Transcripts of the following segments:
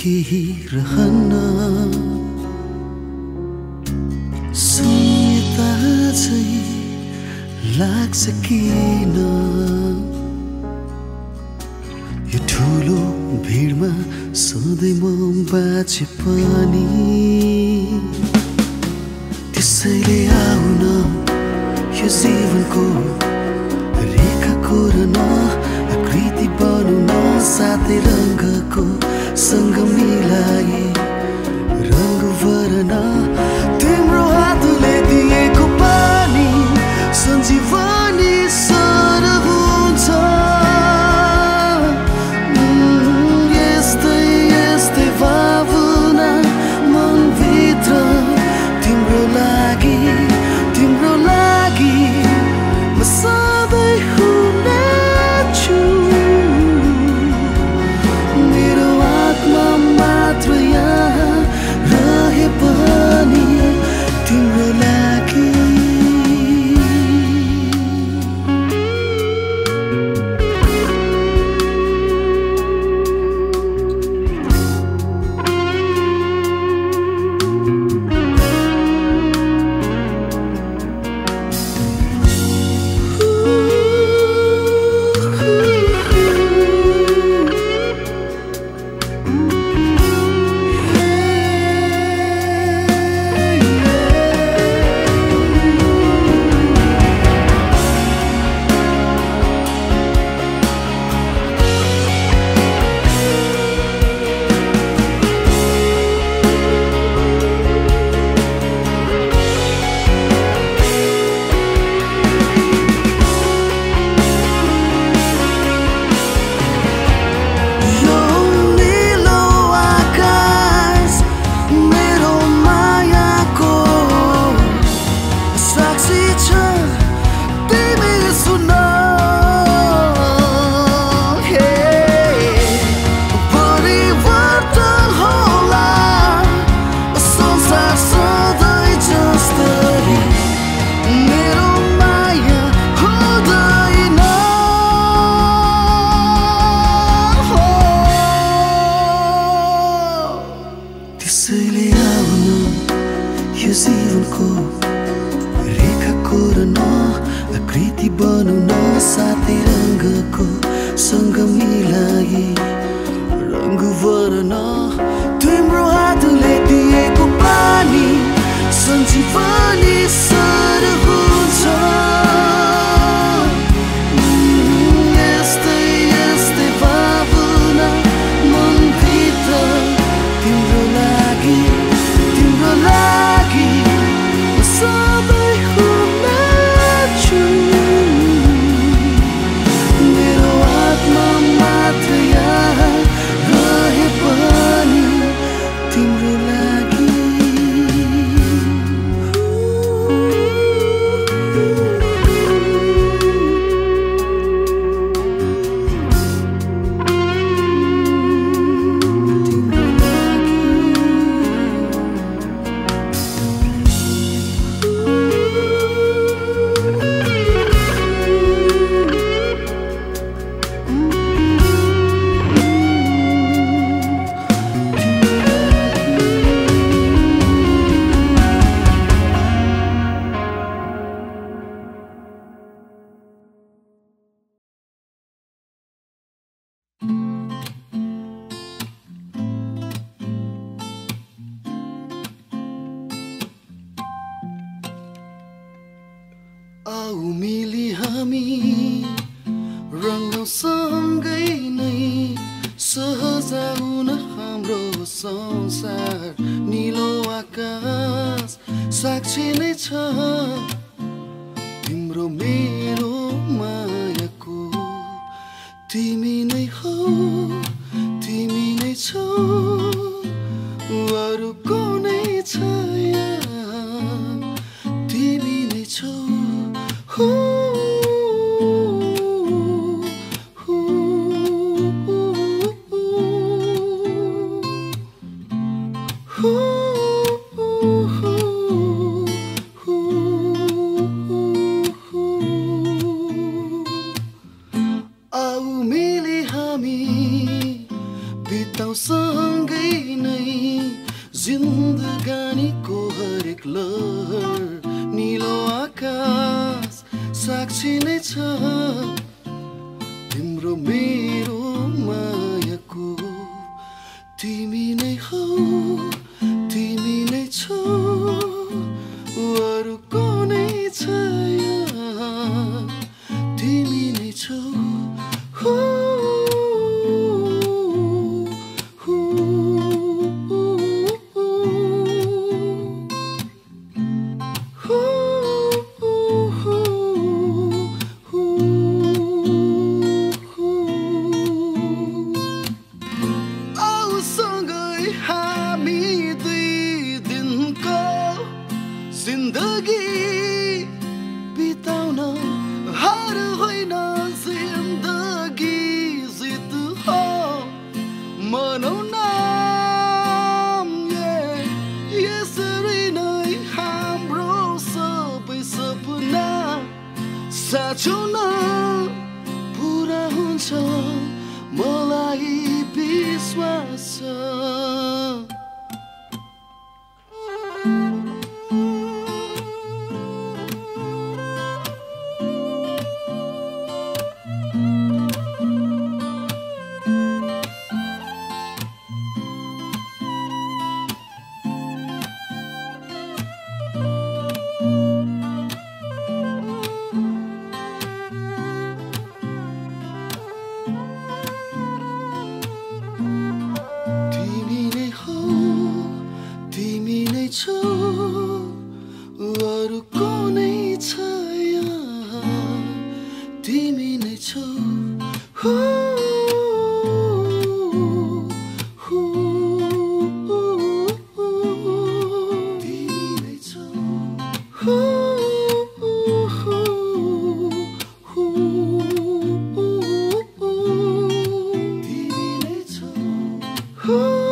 केही रहन लाग्छ किन? यो ठुलो भिडमा सधैँ म बाँचे पनि। त्यसैले आउन यो जीवनको रेखा कोर्न आकृति बनाउन साथै Sân 蜡 believe. Ooh.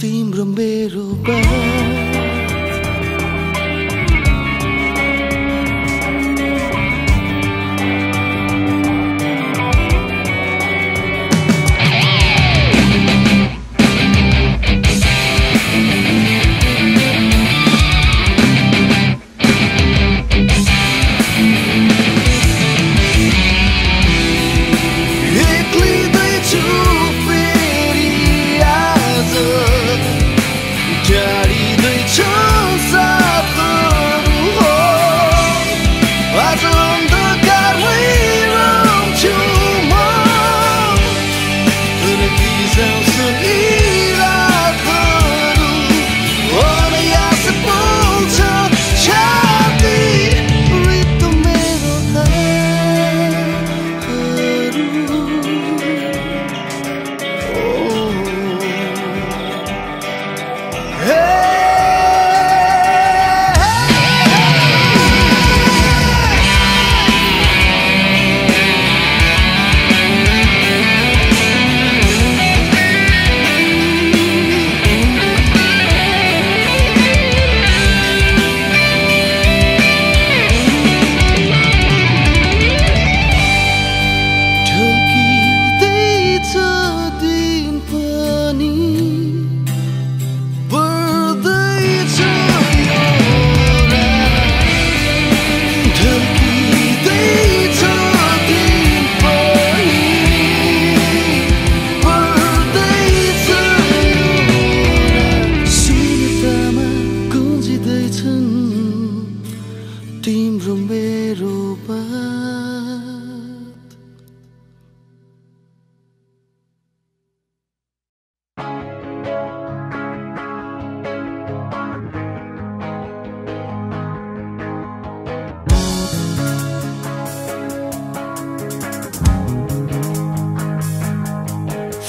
टि रे रूप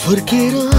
Forget all